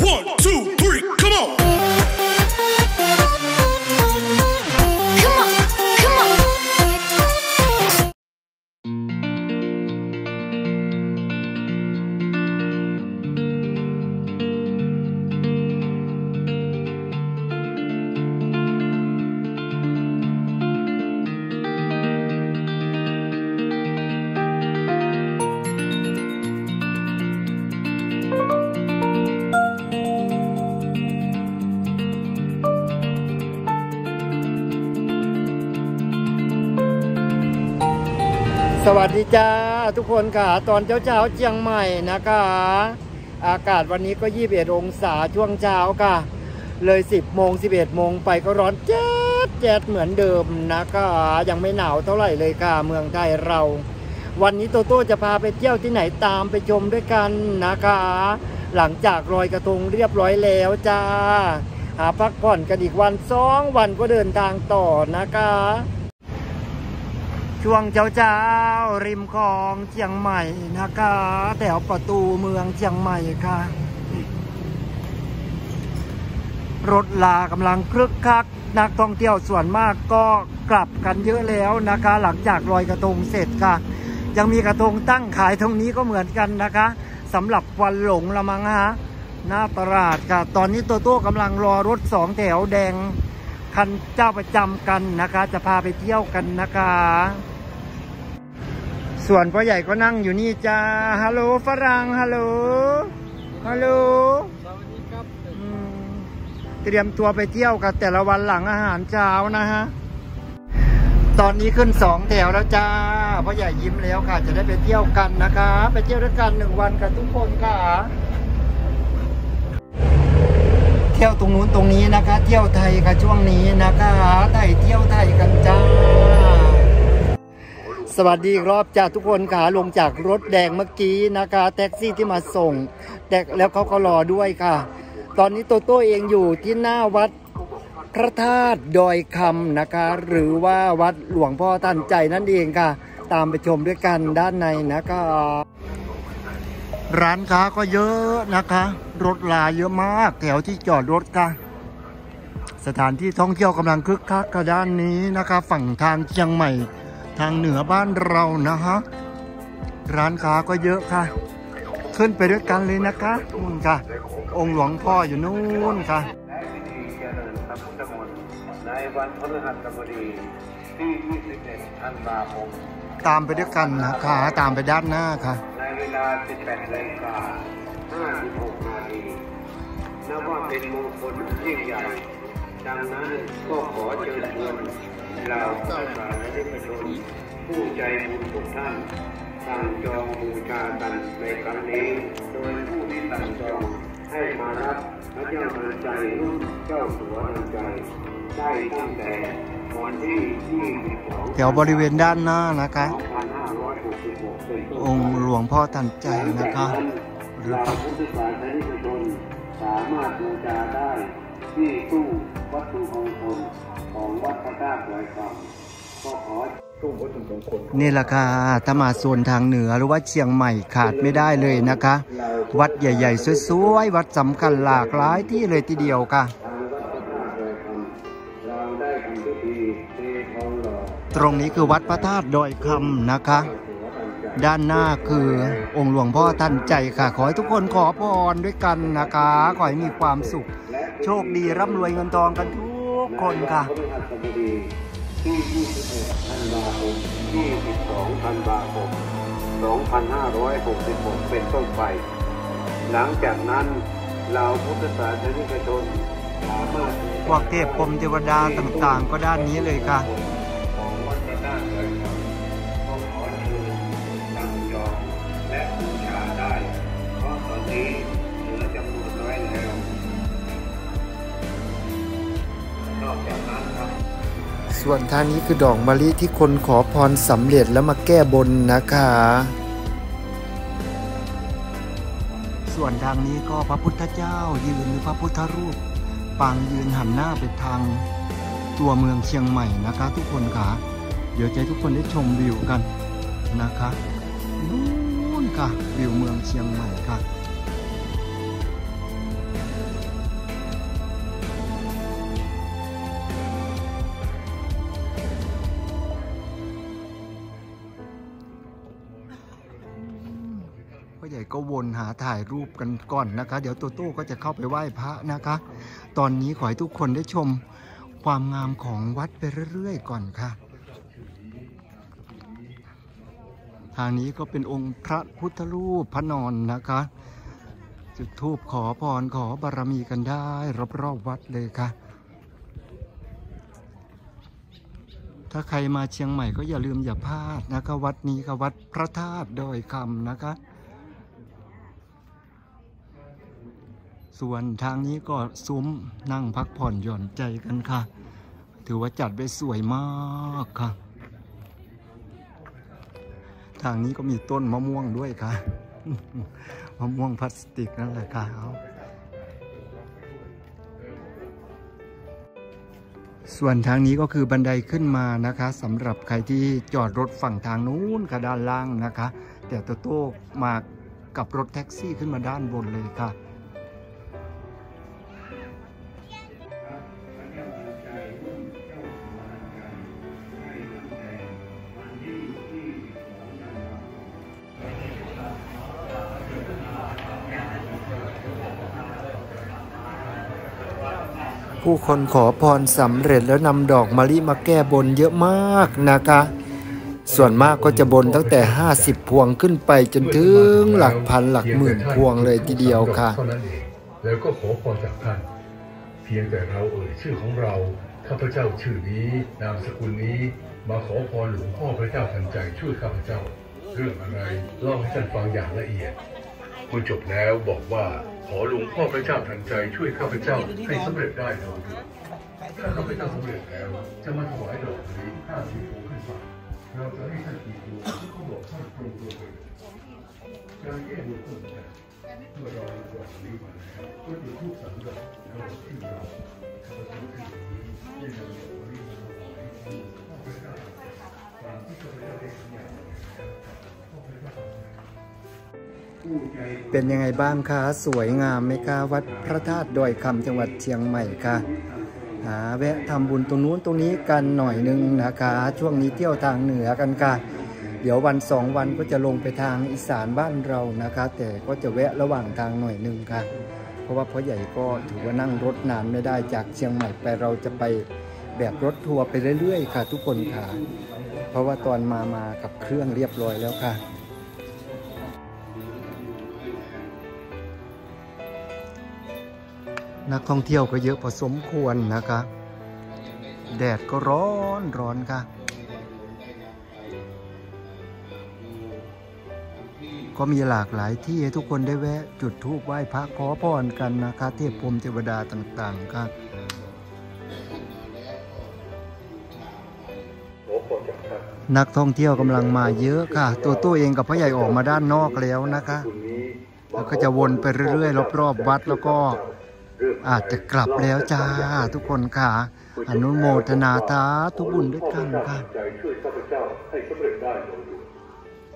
One, two, สวัสดีจ้าทุกคนค่ะ ตอนเช้าเช้าเชียงใหม่นะคะ อากาศวันนี้ก็ 21 องศาช่วงเช้าค่ะ เลย 10 โมง 11 โมงไปก็ร้อนแจ๊ดแจ๊ดเหมือนเดิมนะคะยังไม่หนาวเท่าไหร่เลยค่ะ เมืองไทยเรา วันนี้โตโต้จะพาไปเที่ยวที่ไหนตามไปชมด้วยกันนะคะ หลังจากลอยกระทงเรียบร้อยแล้วจ้าหาพักผ่อนกันอีกวันสองวันก็เดินทางต่อนะคะ ช่วงเช้าเช้าๆริมคลองเชียงใหม่นะคะแถวประตูเมืองเชียงใหม่ค่ะ รถลากำลังคลึกคัก นักท่องเที่ยวส่วนมากก็กลับกันเยอะแล้วนะคะ หลังจากลอยกระทงเสร็จค่ะ ยังมีกระทงตั้งขายตรงนี้ก็เหมือนกันนะคะสำหรับวันหลงละมั้งฮะหน้าตลาดค่ะ ตอนนี้โตโต้กำลังรอรถสองแถวแดงคันเจ้าประจำกันนะคะ จะพาไปเที่ยวกันนะคะ ส่วนพ่อใหญ่ก็นั่งอยู่นี่จ้า ฮัลโหลฝรั่ง ฮัลโหล ฮัลโหล สวัสดีครับอืมเตรียมตัวไปเที่ยวกันแต่ละวันหลังอาหารเช้านะฮะ ตอนนี้ขึ้นสองแถวแล้วจ้า พ่อใหญ่ยิ้มแล้วค่ะ จะได้ไปเที่ยวกันนะคะ ไปเที่ยวด้วยกันหนึ่งวันกันทุกคนค่ะ เที่ยวตรงนู้นตรงนี้นะคะ เที่ยวไทยค่ะช่วงนี้นะคะ ไทยเที่ยวไทยกันจ้า สวัสดีรอบจ้าทุกคนค่ะลงจากรถแดงเมื่อกี้นะคะ แท็กซี่ที่มาส่งแต่แล้วเขาก็รอด้วยค่ะ ตอนนี้โตโต้เองอยู่ที่หน้าวัดพระธาตุดอยคำนะคะ หรือว่าวัดหลวงพ่อทันใจนั่นเองค่ะ ตามไปชมด้วยกันด้านในนะคะ ร้านค้าก็เยอะนะคะ รถลาเยอะมากแถวที่จอดรถค่ะสถานที่ท่องเที่ยวกำลังคึกคักกับด้านนี้นะคะ ฝั่งทางเชียงใหม่ ทางเหนือบ้านเรานะฮะ ร้านค้าก็เยอะค่ะ ขึ้นไปด้วยกันเลยนะคะนู่นค่ะ องค์หลวงพ่ออยู่นู่นค่ะและพิธีเจริญพระพุทธมนต์ในวันพฤหัสบดีที่21ธันวาคมตามไปด้วยกันนะคะตามไปด้านหน้าค่ะ ในเวลา 18นาฬิกา56นาทีนับว่าเป็นมงคลยิ่งใหญ่ ดังนั้นก็ขอเชิญชวน เราพุทธศาสนิกชนผู้ใจบุญทุกท่านสั่งจองบูชากันในครั้งนี้ โดยผู้ที่สั่งจองให้มารับพระเจ้านันใจรุ่นเจ้าสัวนันใจ ได้ตั้งแต่วันที่22แถวบริเวณด้านหน้านะคะ2566เป็นต้นองค์หลวงพ่อทันใจนะคะหรือเราพระพุทธศาสนิกชนสามารถบูชาได้ที่ตู้วัตถุมงคล ของวัดพระธาตุดอยคำก็ขอนี่แหละค่ะถ้ามาโซนทางเหนือหรือว่าเชียงใหม่ขาดไม่ได้เลยนะคะ วัดใหญ่ๆสวยๆวัดสำคัญหลากหลายที่เลยทีเดียวค่ะทางวัดพระธาตุดอยคำเราได้ทำพิธีเททองหล่อตรงนี้คือวัดพระธาตุดอยคำนะคะ ด้านหน้าคือองค์หลวงพ่อทันใจค่ะ ขอให้ทุกคนขอพรด้วยกันนะคะ ขอให้มีความสุข โชคดีร่ำรวยเงินทองกันทุก คนค่ะพฤหัสบดีที่ 21 ธันวาคม 22 ธันวาคม 2566 เป็นต้นไป หลังจากนั้นเราพุทธศาสนิกชนสามารถพวกเทพพรหมเทวดาต่างๆ ก็ด้านนี้เลยค่ะ ส่วนทางนี้คือดอกมะลิที่คนขอพรสำเร็จแล้วมาแก้บนนะคะ ส่วนทางนี้ก็พระพุทธเจ้ายืนหรือพระพุทธรูป ปางยืนหันหน้าไปทางตัวเมืองเชียงใหม่นะคะ ทุกคนค่ะ เดี๋ยวจะให้ทุกคนได้ชมวิวกันนะคะนู่นค่ะวิวเมืองเชียงใหม่ค่ะ ก็วนหาถ่ายรูปกันก่อนนะคะ เดี๋ยวโตโต้ก็จะเข้าไปไหว้พระนะคะ ตอนนี้ขอให้ทุกคนได้ชมความงามของวัดไปเรื่อยๆก่อนค่ะ ทางนี้ก็เป็นองค์พระพุทธรูปพระนอนนะคะ จุดธูปขอพรขอบารมีกันได้รอบๆวัดเลยค่ะ ถ้าใครมาเชียงใหม่ก็อย่าลืมอย่าพลาดนะคะ วัดนี้ค่ะวัดพระธาตุดอยคำนะคะ ส่วนทางนี้ก็ซุ้มนั่งพักผ่อนหย่อนใจกันค่ะ ถือว่าจัดไว้สวยมากค่ะ ทางนี้ก็มีต้นมะม่วงด้วยค่ะ มะม่วงพลาสติกนั่นแหละค่ะเอาส่วนทางนี้ก็คือบันไดขึ้นมานะคะสำหรับใครที่จอดรถฝั่งทางนู้นค่ะด้านล่างนะคะ แต่โตโต้มากับรถแท็กซี่ขึ้นมาด้านบนเลยค่ะ ผู้คนขอพรสำเร็จแล้วนำดอกมะลิมาแก้บนเยอะมากนะคะ ส่วนมากก็จะบนตั้งแต่ 50 พวงขึ้นไปจนถึงหลักพันหลักหมื่นพวงเลยทีเดียวค่ะแล้วก็ขอพรจากท่านเพียงแต่เราเอ่ยชื่อของเราข้าพเจ้าชื่อนี้ นามสกุลนี้มาขอพรหลวงพ่อพระเจ้าทันใจช่วยข้าพเจ้า เรื่องอะไรเล่าให้ท่านฟังอย่างละเอียดเมื่อจบแล้วบอกว่า ขอหลวงพ่อพระเจ้าทันใจช่วยข้าพเจ้าให้สำเร็จได้โดยด่วนถ้าข้าพเจ้าสำเร็จแล้ว จะมาถวายดอกมะลิห้าสิบพวงขึ้นไปเราจะให้ท่านกี่พวงเขาบอกท่านตรงตัวไปเลยการแก้บนก็เหมือนกันเมื่อเราดอกนี้มาแล้วก็จะทูบสามดอกแล้วบอกชื่อเราข้าพเจ้าชื่อนี้ได้นำดอกนี้มาถวายพ่อพระเจ้าตามที่ข้าพเจ้าได้สัญญาไว้แล้วพ่อพระเจ้าผู้ใจ เป็นยังไงบ้างคะ สวยงามไหมคะ วัดพระธาตุดอยคำจังหวัดเชียงใหม่ค่ะหาแวะทำบุญตรงนู้นตรงนี้กันหน่อยหนึงนะคะ ช่วงนี้เที่ยวทางเหนือกันค่ะ เดี๋ยววันสองวันก็จะลงไปทางอีสานบ้านเรานะคะ แต่ก็จะแวะระหว่างทางหน่อยหนึงค่ะ เพราะว่าพ่อใหญ่ก็ถือว่านั่งรถนานไม่ได้จากเชียงใหม่ไปเราจะไปแบบรถทัวร์ไปเรื่อยๆ ค่ะ ทุกคนค่ะ เพราะว่าตอนมามากับเครื่องเรียบร้อยแล้วค่ะ นักท่องเที่ยวก็เยอะพอสมควรนะคะ แดดก็ร้อนร้อนค่ะ ก็มีหลากหลายที่ให้ทุกคนได้แวะจุดธูปไหว้พระขอพรกันนะคะ เทพพรมเทวดาต่างๆค่ะขอพรจากท่านนักท่องเที่ยวกำลังมาเยอะค่ะ ตัวตู้เองกับพ่อใหญ่ออกมาด้านนอกแล้วนะคะ แล้วก็จะวนไปเรื่อยๆรอบๆวัดแล้วก็ อาจจะกลับแล้วจ้าทุกคนค่ะ อนุโมทนาทาทุบุญด้วยกันค่ะใจช่วยข้าพเจ้าให้สำเร็จได้โดยด่วน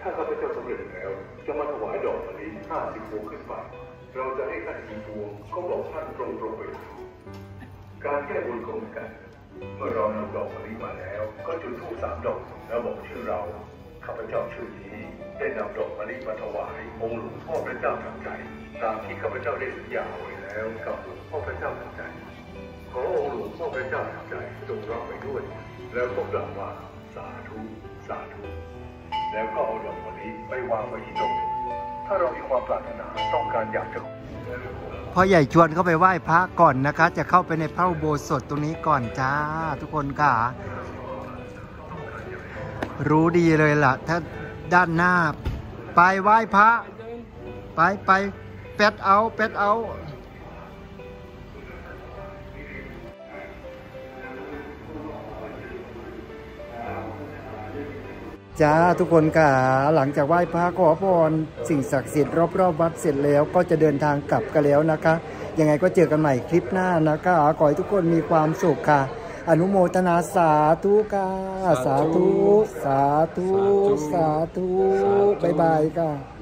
ถ้าข้าพเจ้าสำเร็จแล้ว จะมาถวายดอกมะลิห้าสิบพวงขึ้นไป เราจะให้ท่านกี่พวงก็บอกท่านตรงตรงๆไปการแก้บนก็เหมือนกัน เมื่อเรานำดอกมะลิมาแล้ว ก็จุดธูปสามดอกแล้วบอกชื่อเรา ข้าพเจ้าชื่อนี้ได้นำดอกมะลิมาถวายองค์หลวงพ่อพระเจ้าทันใจ ตามที่ข้าพเจ้าได้สัญญาไว้แล้วกับหลวงพ่อพระเจ้าทันใจขอองค์หลวงพ่อพระเจ้าทันใจจงรับไปด้วย แล้วก็กล่าวว่าสาธุสาธุแล้วก็เอาดอกมะลิไปวางไว้ที่ต๊ะถ้าเรามีความปรารถนาต้องการอยากจะพ่อใหญ่ชวนเข้าไปไหว้พระก่อนนะคะ จะเข้าไปในพระอุโบสถตรงนี้ก่อนจ้า ทุกคนค่ะ รู้ดีเลยล่ะ ถ้าด้านหน้า ไปไหว้พระ ไปไปเป็ดเอาเป็ดเอาจ้าทุกคนค่ะหลังจากไหว้พระขอพรสิ่งศักดิ์สิทธิ์รอบๆวัดเสร็จแล้วก็จะเดินทางกลับกันแล้วนะคะ ยังไงก็เจอกันใหม่คลิปหน้านะคะ ขอให้ทุกคนมีความสุขค่ะ อนุโมทนาสาธุค่ะ สาธุ สาธุ สาธุ บ๊ายบายค่ะ